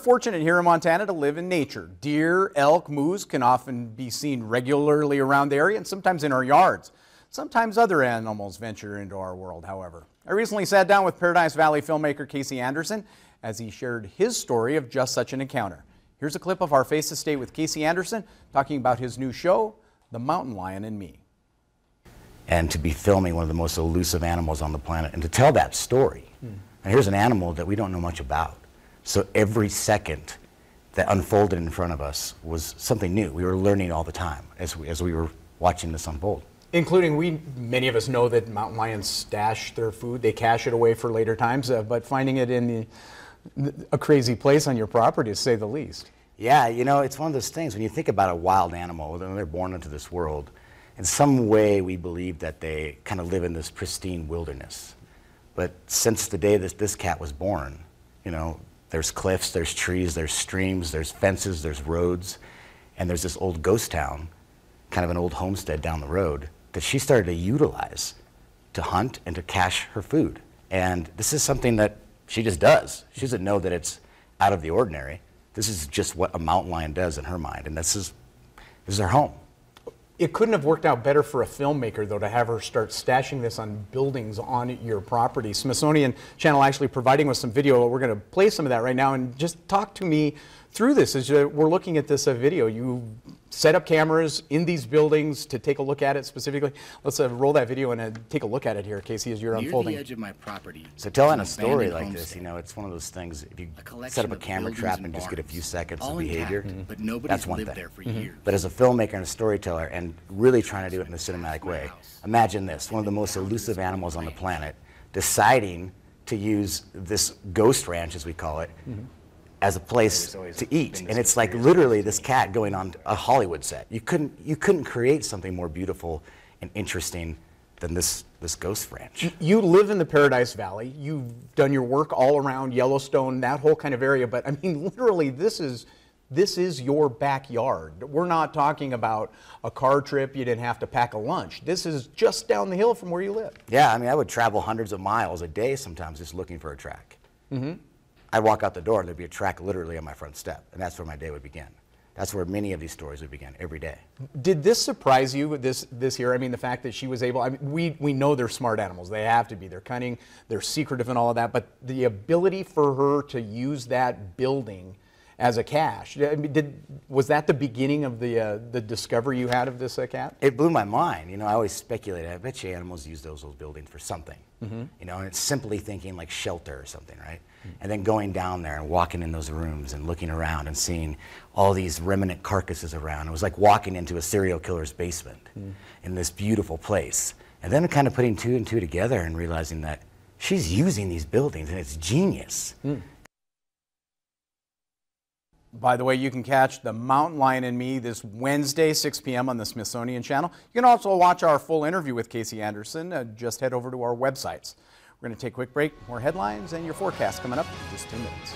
fortunate here in Montana to live in nature. Deer, elk, moose can often be seen regularly around the area and sometimes in our yards. Sometimes other animals venture into our world, however. I recently sat down with Paradise Valley filmmaker Casey Anderson as he shared his story of just such an encounter. Here's a clip of our Face The State with Casey Anderson talking about his new show, The Mountain Lion and Me. And to be filming one of the most elusive animals on the planet and to tell that story. Hmm. And here's an animal that we don't know much about. So every second that unfolded in front of us was something new. We were learning all the time as we, as we were watching this unfold. Including we, many of us know that mountain lions stash their food, they cache it away for later times, uh, but finding it in the, a crazy place on your property, to say the least. Yeah, you know, it's one of those things when you think about a wild animal, when they're born into this world, in some way we believe that they kind of live in this pristine wilderness. But since the day that this cat was born, you know, there's cliffs, there's trees, there's streams, there's fences, there's roads, and there's this old ghost town, kind of an old homestead down the road, that she started to utilize to hunt and to cache her food. And this is something that she just does. She doesn't know that it's out of the ordinary. This is just what a mountain lion does in her mind, and this is this is her home. It couldn't have worked out better for a filmmaker, though, to have her start stashing this on buildings on your property. Smithsonian Channel actually providing us some video. We're going to play some of that right now and just talk to me through this as we're looking at this uh, video. You set up cameras in these buildings to take a look at it specifically. Let's uh, roll that video and uh, take a look at it here, Casey, as you're Near unfolding. the edge of my property. So telling a story like this, you know, it's one of those things. If you set up a camera trap and, just get a few seconds of behavior, intact, but nobody's that's one lived thing. there for mm -hmm. years. But as a filmmaker and a storyteller, and really trying to do it in a cinematic way, imagine this: one of the most elusive animals on the planet deciding to use this ghost ranch, as we call it. Mm -hmm as a place to eat. And it's like literally this cat going on a Hollywood set. You couldn't, you couldn't create something more beautiful and interesting than this, this ghost ranch. You live in the Paradise Valley. You've done your work all around Yellowstone, that whole kind of area. But I mean, literally, this is, this is your backyard. We're not talking about a car trip you didn't have to pack a lunch. This is just down the hill from where you live. Yeah, I mean, I would travel hundreds of miles a day sometimes just looking for a track. Mm -hmm. I'd walk out the door and there'd be a track literally on my front step, and that's where my day would begin. That's where many of these stories would begin every day. Did this surprise you this this year? I mean, the fact that she was able. I mean, we we know they're smart animals. They have to be. They're cunning. They're secretive and all of that. But the ability for her to use that building as a cache. I mean, did, was that the beginning of the, uh, the discovery you had of this uh, cat? It blew my mind. You know, I always speculated, I bet you animals use those, those buildings for something. Mm -hmm. You know, and it's simply thinking like shelter or something, right? Mm -hmm. And then going down there and walking in those rooms and looking around and seeing all these remnant carcasses around. It was like walking into a serial killer's basement mm -hmm. in this beautiful place. And then kind of putting two and two together and realizing that she's using these buildings and it's genius. Mm. By the way, you can catch The Mountain Lion and Me this Wednesday, 6 p.m. on the Smithsonian Channel. You can also watch our full interview with Casey Anderson. Uh, just head over to our websites. We're going to take a quick break, more headlines, and your forecast coming up in just two minutes.